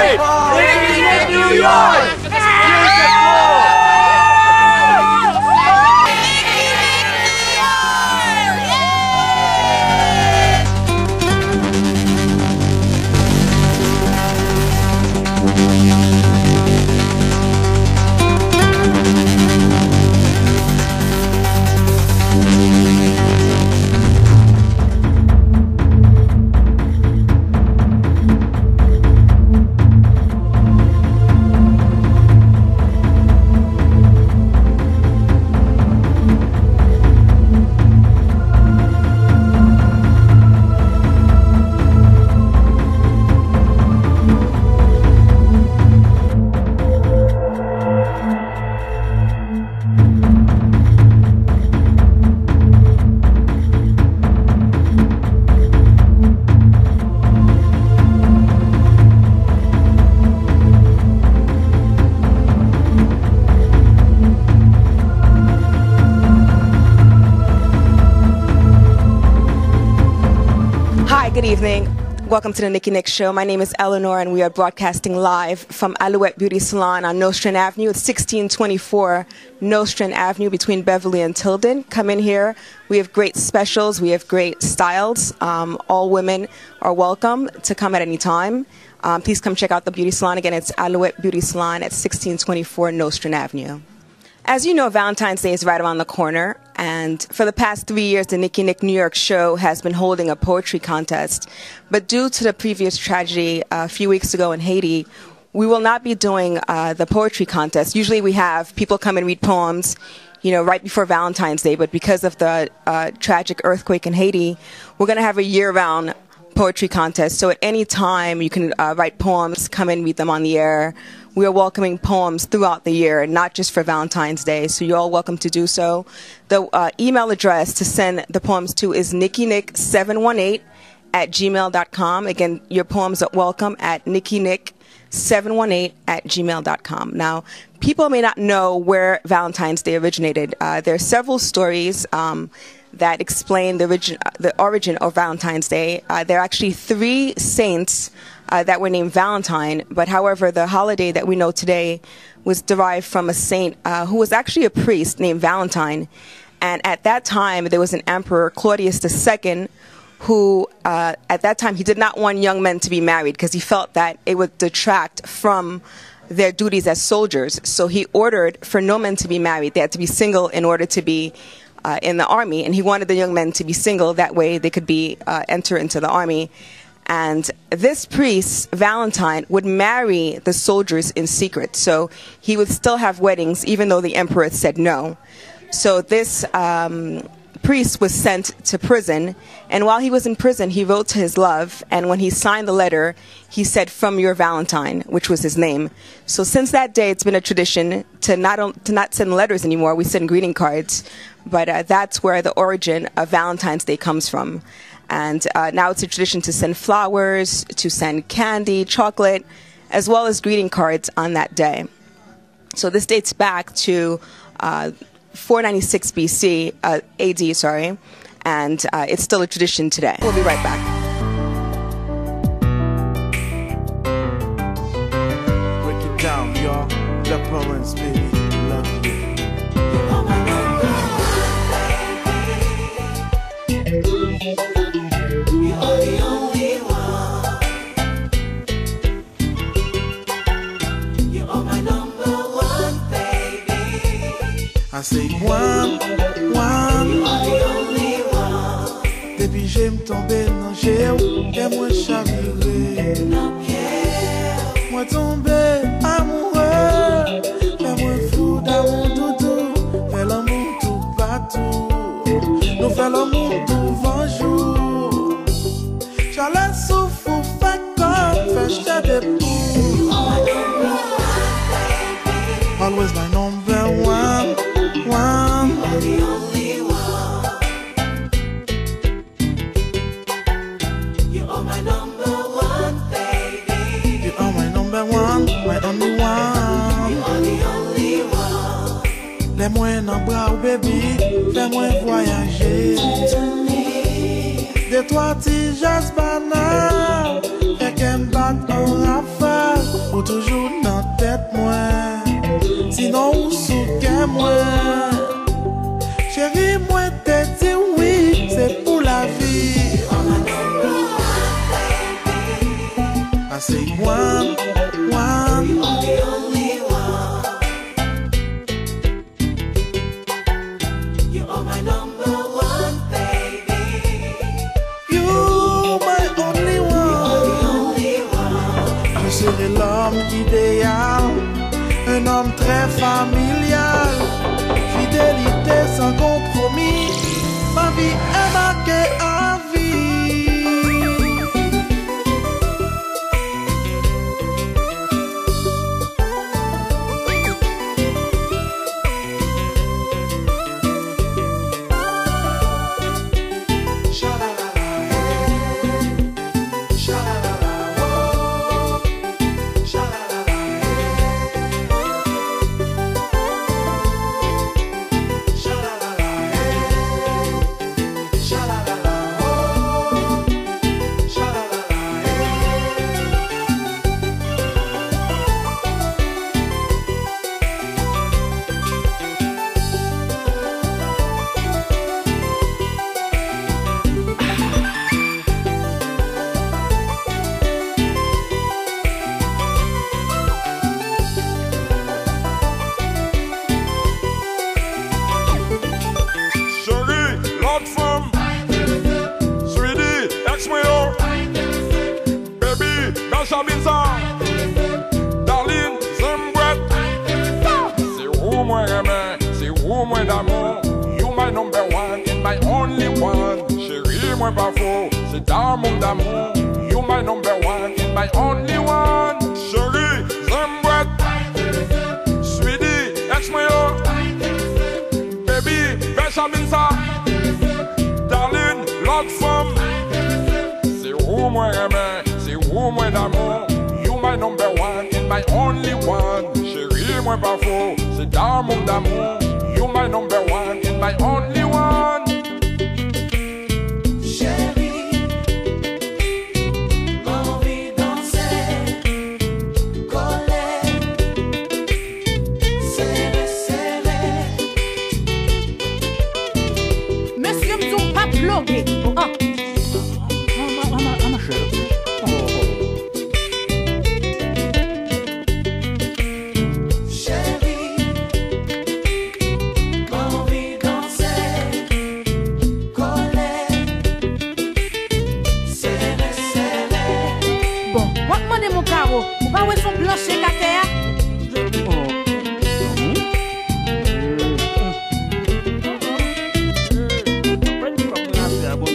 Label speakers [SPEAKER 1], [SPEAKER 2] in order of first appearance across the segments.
[SPEAKER 1] Street, in New York.
[SPEAKER 2] Evening. Welcome to the Nicky Nick Show. My name is Eleonore, and we are broadcasting live from Alouette Beauty Salon on Nostrand Avenue. It's 1624 Nostrand Avenue between Beverly and Tilden. Come in here. We have great specials. We have great styles. Um, all women are welcome to come at any time. Um, please come check out the beauty salon. Again, it's Alouette Beauty Salon at 1624 Nostrand Avenue. As you know, Valentine's Day is right around the corner, and for the past three years, the Nicky Nick New York show has been holding a poetry contest. But due to the previous tragedy uh, a few weeks ago in Haiti, we will not be doing uh, the poetry contest. Usually, we have people come and read poems, you know, right before Valentine's Day. But because of the uh, tragic earthquake in Haiti, we're going to have a year-round poetry contest. So at any time, you can uh, write poems, come and read them on the air. We are welcoming poems throughout the year, not just for Valentine's Day. So you're all welcome to do so. The uh, email address to send the poems to is nickinick718 at gmail.com. Again, your poems are welcome at nickinick718 at gmail.com. Now, people may not know where Valentine's Day originated. Uh, there are several stories. Um, that explain the origin, the origin of Valentine's Day. Uh, there are actually three saints uh, that were named Valentine, but however, the holiday that we know today was derived from a saint uh, who was actually a priest named Valentine. And at that time, there was an emperor, Claudius II, who uh, at that time he did not want young men to be married because he felt that it would detract from their duties as soldiers. So he ordered for no men to be married. They had to be single in order to be uh, in the army, and he wanted the young men to be single. That way, they could be uh, enter into the army. And this priest, Valentine, would marry the soldiers in secret. So he would still have weddings, even though the emperor said no. So this um, priest was sent to prison, and while he was in prison, he wrote to his love. And when he signed the letter, he said, "From your Valentine," which was his name. So since that day, it's been a tradition to not to not send letters anymore. We send greeting cards, but uh, that's where the origin of Valentine's Day comes from. And uh, now it's a tradition to send flowers, to send candy, chocolate, as well as greeting cards on that day. So this dates back to uh, 496 BC, uh, AD, sorry, and uh, it's still a tradition today. We'll be right back.
[SPEAKER 3] Break it down, y'all. I say one, one Depi jem tombe nan jè ou E mwen chavire. Mwen tombe amoure E mwen fou da moun doudou Fè l'amou tout patou Nou fè l'amou mwen nan bra ou bebi, fè mwen voyaje. De twa ti jas banal, e fè kem bat an rafal Ou toujou nan tèt mwen, sinon ou souke mwen. Chéri mwen te di oui, se pou la vi. Asey mwen très familial, fidélité sans compromis, ma vie est marquée à
[SPEAKER 4] Benjamin ça. Darling, Zembret. C'est où moi c'est où moi d'amour. You my number one and my only one. Chérie, moi pas faux, c'est d'amour d'amour. You my number one and my only one. Chérie, Zembret. Sweetie, ex-moi. Baby, ça. Darling, l'autre femme. C'est où moi où moi d'amour. You my number one and my only one. Chérie, moi pas faux, c'est d'amour d'amour. You my number one and my only one.
[SPEAKER 3] Chérie,
[SPEAKER 1] Pa wè son blanche kake a?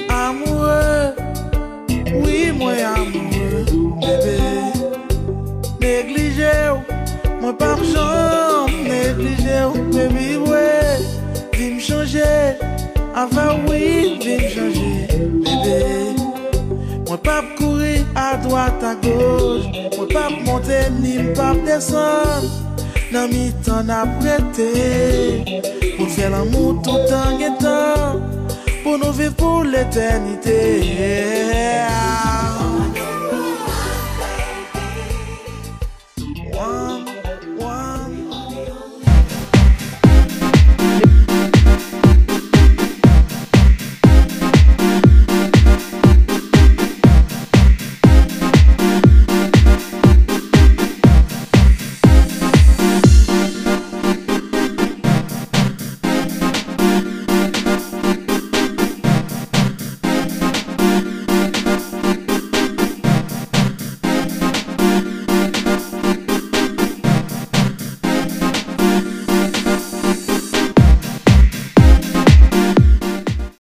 [SPEAKER 3] Amoure, oui mwen amoure, bebe Neglije ou, mwen pa mchan, neglije ou, bebi wè Vim chanje, avan wè, vim chanje A doat a goj Mwen pap monte ni mpap desan Nan mi tan aprete Pou fè lan moun toutan gen tan Pou nou viv pou l'eternite yeah.